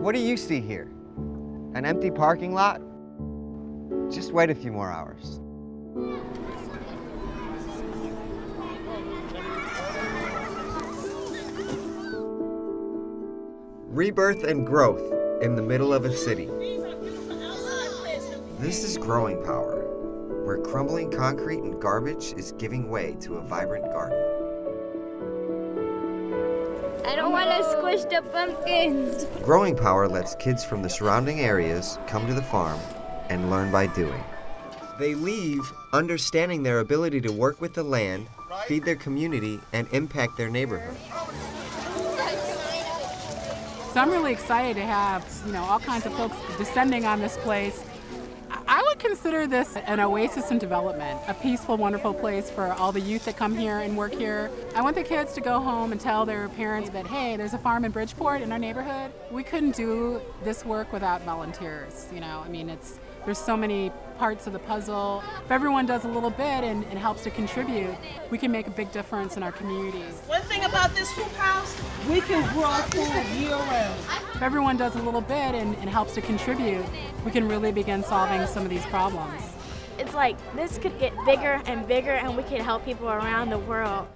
What do you see here? An empty parking lot? Just wait a few more hours. Rebirth and growth in the middle of a city. This is growing power, where crumbling concrete and garbage is giving way to a vibrant garden. I don't want to squish the pumpkins. Growing power lets kids from the surrounding areas come to the farm and learn by doing. They leave understanding their ability to work with the land, feed their community, and impact their neighborhood. So I'm really excited to have, you know, all kinds of folks descending on this place. Consider this an oasis in development, a peaceful, wonderful place for all the youth that come here and work here. I want the kids to go home and tell their parents that, hey, there's a farm in Bridgeport in our neighborhood. We couldn't do this work without volunteers, you know, I mean, it's there's so many parts of the puzzle. If everyone does a little bit and, and helps to contribute, we can make a big difference in our communities. One thing about this hoop house, we can grow food year round. If everyone does a little bit and, and helps to contribute, we can really begin solving some of these problems. It's like this could get bigger and bigger and we can help people around the world.